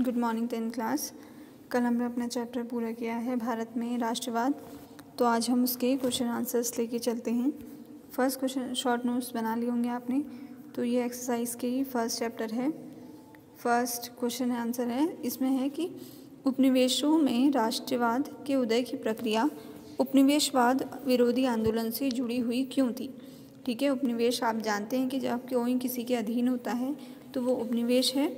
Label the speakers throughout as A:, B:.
A: Good morning tenth class कल हमने अपना चैप्टर पूरा किया है भारत में राष्ट्रवाद। तो आज हम उसके क्वेश्चन आंसर्स लेके चलते हैं। फ़र्स्ट क्वेश्चन शॉर्ट नोट्स बना लिए होंगे आपने। तो ये एक्सरसाइज के ही फ़र्स्ट चैप्टर है। फ़र्स्ट क्वेश्चन आंसर है, इसमें है कि उपनिवेशों में राष्ट्रवाद के उदय की प्रक्रिया उपनिवेशवाद विरोधी आंदोलन से जुड़ी हुई क्यों थी? ठीक है, उपनिवेश आप जानते हैं कि जब कोई किसी के अधीन होता है तो वो उपनिवेश है।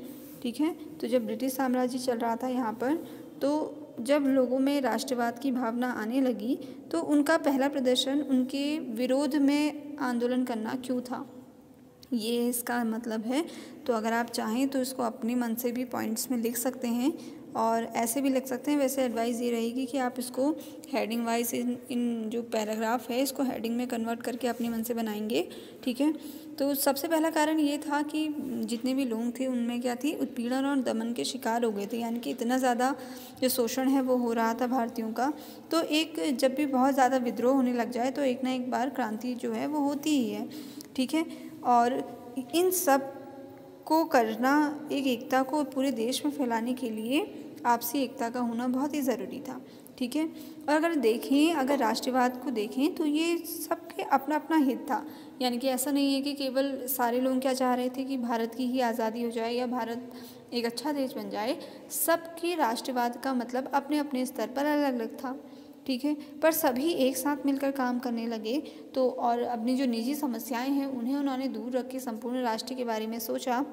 A: ठीक है? तो जब ब्रिटिश साम्राज्य चल रहा था यहाँ पर तो जब लोगों में राष्ट्रवाद की भावना आने लगी तो उनका पहला प्रदर्शन उनके विरोध में आंदोलन करना क्यों था? ये इसका मतलब है। तो अगर आप चाहें तो इसको अपने मन से भी पॉइंट्स में लिख सकते हैं। और ऐसे भी लिख सकते हैं। वैसे एडवाइस ये रहेगी कि आप इसको हेडिंग वाइज इन इन जो पैराग्राफ है, इसको हेडिंग में कन्वर्ट करके अपने मन से बनाएँगे, ठीक है? तो सबसे पहला कारण ये था कि जितने भी लोग थे, उनमें क्या थी? उत्पीड़न और दमन के शिकार हो गए थे। यानी कि इतना ज़्यादा जो शोषण है, वो हो रहा था भारतीयों का। तो एक जब भी बहुत ज़्यादा विद्रोह होने लग जाए तो एक ना एक बार क्रांति जो है, वो होती ही है, ठीक है? और इन सब को करना एक एकता को पूरे देश में फैलाने के लिए आपसी एकता का होना बहुत ही ज़रूरी था, ठीक है? और अगर देखें, अगर राष्ट्रवाद को देखें तो ये सबके अपना अपना हित था। यानी कि ऐसा नहीं है कि केवल सारे लोग क्या चाह रहे थे कि भारत की ही आज़ादी हो जाए या भारत एक अच्छा देश बन जाए। सबके राष्ट्रवाद का मतलब अपने अपने स्तर पर अलग अलग था। ठीक है? पर सभी एक साथ मिलकर काम करने लगे तो और अपनी जो निजी समस्याएँ हैं, उन्हें उन्होंने दूर रख के संपूर्ण राष्ट्र के बारे में सोचा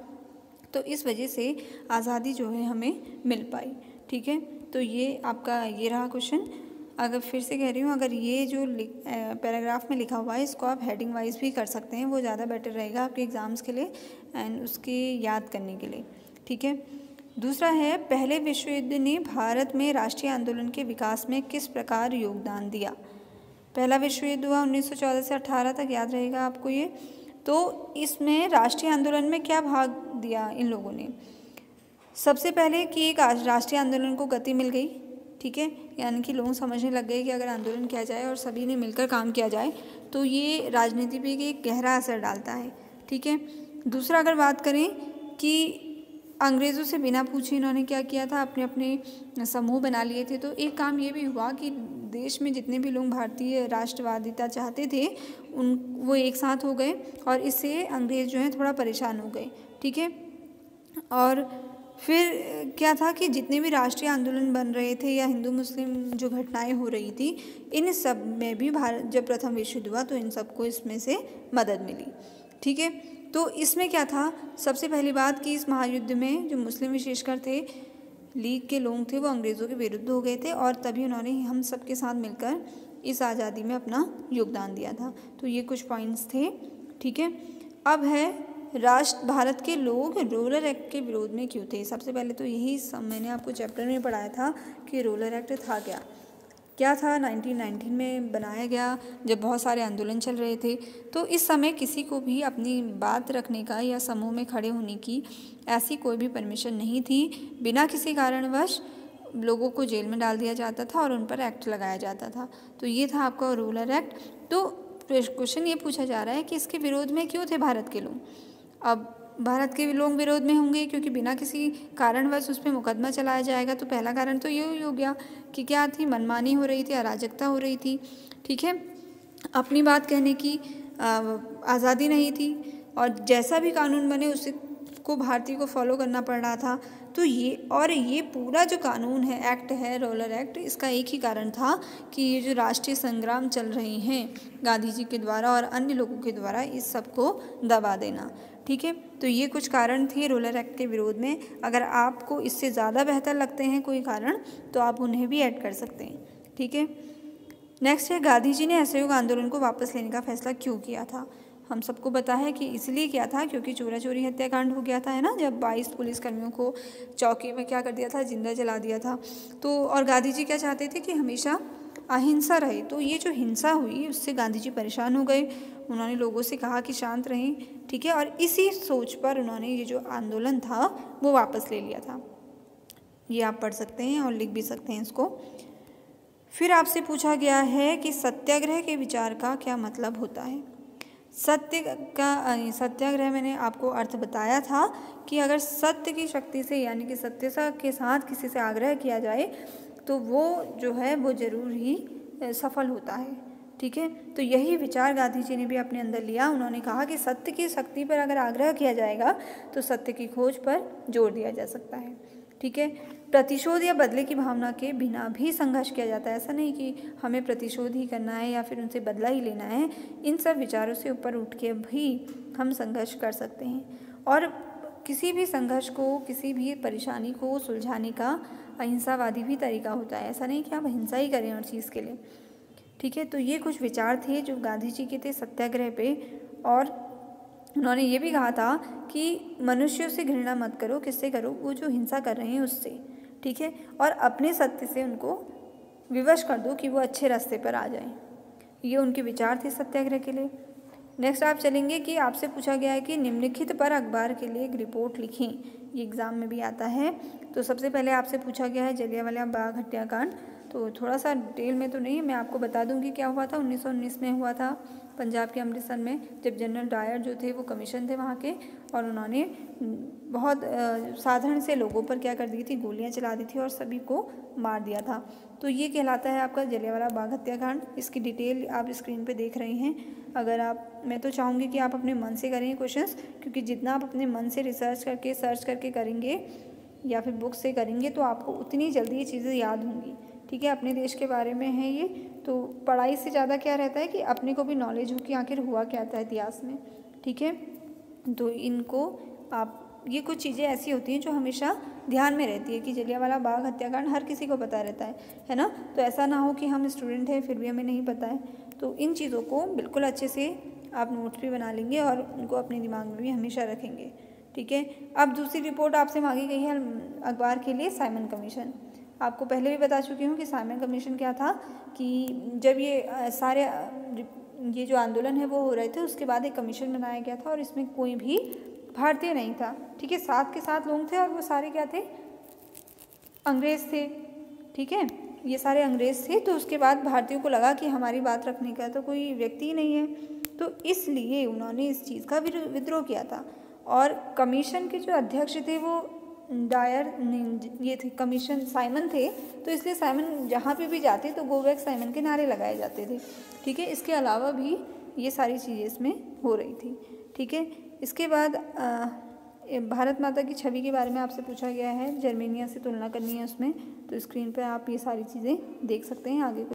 A: तो इस वजह से आज़ादी जो है हमें मिल पाई, ठीक है? तो ये आपका ये रहा क्वेश्चन अगर फिर से कह रही हूँ, अगर ये जो पैराग्राफ में लिखा हुआ है, इसको आप हेडिंग वाइज भी कर सकते हैं, वो ज़्यादा बेटर रहेगा आपके एग्ज़ाम्स के लिए एंड उसकी याद करने के लिए, ठीक है? दूसरा है, पहले विश्व युद्ध ने भारत में राष्ट्रीय आंदोलन के विकास में किस प्रकार योगदान दिया? पहला विश्व युद्ध हुआ 1914 से 18 तक, याद रहेगा आपको ये। तो इसमें राष्ट्रीय आंदोलन में क्या भाग दिया इन लोगों ने? सबसे पहले कि एक राष्ट्रीय आंदोलन को गति मिल गई, ठीक है? यानी कि लोग समझने लग गए कि अगर आंदोलन किया जाए और सभी ने मिलकर काम किया जाए तो ये राजनीति पे एक गहरा असर डालता है, ठीक है? दूसरा अगर बात करें कि अंग्रेज़ों से बिना पूछे इन्होंने क्या किया था? अपने अपने समूह बना लिए थे। तो एक काम ये भी हुआ कि देश में जितने भी लोग भारतीय राष्ट्रवादिता चाहते थे, उन, वो एक साथ हो गए और इससे अंग्रेज़ जो हैं थोड़ा परेशान हो गए। ठीक है? और फिर क्या था कि जितने भी राष्ट्रीय आंदोलन बन रहे थे या हिंदू मुस्लिम जो घटनाएँ हो रही थी, इन सब में भी भारत जब प्रथम विश्व युद्ध हुआ तो इन सबको इसमें से मदद मिली। ठीक है? तो इसमें क्या था? सबसे पहली बात कि इस महायुद्ध में जो मुस्लिम विशेषकर थे, लीग के लोग थे, वो अंग्रेज़ों के विरुद्ध हो गए थे और तभी उन्होंने हम सब के साथ मिलकर इस आज़ादी में अपना योगदान दिया था। तो ये कुछ पॉइंट्स थे, ठीक है? अब है राष्ट्र, भारत के लोग रोलर एक्ट के विरोध में क्यों थे? सबसे पहले तो यही सब मैंने आपको चैप्टर में पढ़ाया था कि रोलर एक्ट था क्या। क्या था? 1919 में बनाया गया, जब बहुत सारे आंदोलन चल रहे थे। तो इस समय किसी को भी अपनी बात रखने का या समूह में खड़े होने की ऐसी कोई भी परमिशन नहीं थी। बिना किसी कारणवश लोगों को जेल में डाल दिया जाता था और उन पर एक्ट लगाया जाता था। तो ये था आपका रूलर एक्ट। तो क्वेश्चन ये पूछा जा रहा है कि इसके विरोध में क्यों थे भारत के लोग? अब भारत के लोग विरोध में होंगे क्योंकि बिना किसी कारणवश उस पर मुकदमा चलाया जाएगा तो पहला कारण तो ये हो गया कि क्या थी, मनमानी हो रही थी, अराजकता हो रही थी। ठीक है? अपनी बात कहने की आज़ादी नहीं थी और जैसा भी कानून बने उसे को भारतीय को फॉलो करना पड़ रहा था। तो ये, और ये पूरा जो कानून है एक्ट है रोलर एक्ट इसका एक ही कारण था कि ये जो राष्ट्रीय संग्राम चल रहे हैं गांधी जी के द्वारा और अन्य लोगों के द्वारा इस सबको दबा देना। ठीक है? तो ये कुछ कारण थे रोलर एक्ट के विरोध में। अगर आपको इससे ज़्यादा बेहतर लगते हैं कोई कारण तो आप उन्हें भी ऐड कर सकते हैं। ठीक है? नेक्स्ट है, गांधी जी ने असहयोग आंदोलन को वापस लेने का फैसला क्यों किया था? हम सबको पता है कि इसलिए क्या था क्योंकि चोरा चोरी हत्याकांड हो गया था, है ना? जब 22 पुलिसकर्मियों को चौकी में क्या कर दिया था? ज़िंदा जला दिया था। तो और गांधी जी क्या चाहते थे कि हमेशा अहिंसा रहे? तो ये जो हिंसा हुई, उससे गांधी जी परेशान हो गए। उन्होंने लोगों से कहा कि शांत रहें, ठीक है? और इसी सोच पर उन्होंने ये जो आंदोलन था, वो वापस ले लिया था। ये आप पढ़ सकते हैं और लिख भी सकते हैं इसको। फिर आपसे पूछा गया है कि सत्याग्रह के विचार का क्या मतलब होता है? सत्य का सत्याग्रह मैंने आपको अर्थ बताया था कि अगर सत्य की शक्ति से, यानी कि सत्यता के साथ किसी से आग्रह किया जाए तो वो जो है, वो ज़रूर ही सफल होता है। ठीक है? तो यही विचार गांधी जी ने भी अपने अंदर लिया। उन्होंने कहा कि सत्य की शक्ति पर अगर आग्रह किया जाएगा तो सत्य की खोज पर ज़ोर दिया जा सकता है। ठीक है? प्रतिशोध या बदले की भावना के बिना भी संघर्ष किया जाता है। ऐसा नहीं कि हमें प्रतिशोध ही करना है या फिर उनसे बदला ही लेना है। इन सब विचारों से ऊपर उठ के भी हम संघर्ष कर सकते हैं। और किसी भी संघर्ष को, किसी भी परेशानी को सुलझाने का अहिंसावादी भी तरीका होता है। ऐसा नहीं कि आप अहिंसा ही करें हर चीज़ के लिए। ठीक है? तो ये कुछ विचार थे जो गांधी जी के थे सत्याग्रह पे और उन्होंने ये भी कहा था कि मनुष्यों से घृणा मत करो, किससे करो? वो जो हिंसा कर रहे हैं उससे, ठीक है? और अपने सत्य से उनको विवश कर दो कि वो अच्छे रास्ते पर आ जाएँ। ये उनके विचार थे सत्याग्रह के लिए। नेक्स्ट आप चलेंगे कि आपसे पूछा गया है कि निम्नलिखित पर अखबार के लिए एक रिपोर्ट लिखें। ये एग्ज़ाम में भी आता है। तो सबसे पहले आपसे पूछा गया है जलियावाला बाग हत्याकांड। तो थोड़ा सा डिटेल में तो नहीं है मैं आपको बता दूँगी क्या हुआ था। 1919 में हुआ था पंजाब के अमृतसर में, जब जनरल डायर जो थे वो कमीशन थे वहाँ के और उन्होंने बहुत साधारण से लोगों पर क्या कर दी थी, गोलियाँ चला दी थी और सभी को मार दिया था। तो ये कहलाता है आपका जलियावाला बाग हत्याकांड। इसकी डिटेल आप स्क्रीन पे देख रहे हैं। अगर आप, मैं तो चाहूँगी कि आप अपने मन से करें क्वेश्चंस क्योंकि जितना आप अपने मन से रिसर्च करके सर्च करके करेंगे या फिर बुक से करेंगे तो आपको उतनी जल्दी ये चीज़ें याद होंगी। ठीक है, अपने देश के बारे में है ये। तो पढ़ाई से ज़्यादा क्या रहता है कि अपने को भी नॉलेज हो कि आखिर हुआ क्या था इतिहास में, ठीक है? तो इनको आप, ये कुछ चीज़ें ऐसी होती हैं जो हमेशा ध्यान में रहती है कि जलियावाला बाग हत्याकांड हर किसी को पता रहता है है ना? तो ऐसा ना हो कि हम स्टूडेंट हैं, फिर भी हमें नहीं पता है। तो इन चीज़ों को बिल्कुल अच्छे से आप नोट्स भी बना लेंगे और उनको अपने दिमाग में भी हमेशा रखेंगे, ठीक है? अब दूसरी रिपोर्ट आपसे मांगी गई है अखबार के लिए साइमन कमीशन आपको पहले भी बता चुकी हूँ कि साइमन कमीशन क्या था कि जब ये सारे ये जो आंदोलन है वो हो रहे थे, उसके बाद एक कमीशन बनाया गया था और इसमें कोई भी भारतीय नहीं था। ठीक है, साथ के साथ लोग थे और वो सारे क्या थे? अंग्रेज़ थे। ठीक है, ये सारे अंग्रेज़ थे तो उसके बाद भारतीयों को लगा कि हमारी बात रखने का तो कोई व्यक्ति ही नहीं है। तो इसलिए उन्होंने इस चीज़ का विद्रोह किया था। और कमीशन के जो अध्यक्ष थे वो डायर ये थे कमीशन साइमन थे तो इसलिए साइमन जहाँ पे भी जाते तो गो बैक साइमन के नारे लगाए जाते थे ठीक है? इसके अलावा भी ये सारी चीज़ें इसमें हो रही थी ठीक है? इसके बाद आ, भारत माता की छवि के बारे में आपसे पूछा गया है जर्मेनिया से तुलना करनी है उसमें तो स्क्रीन पर आप ये सारी चीज़ें देख सकते हैं आगे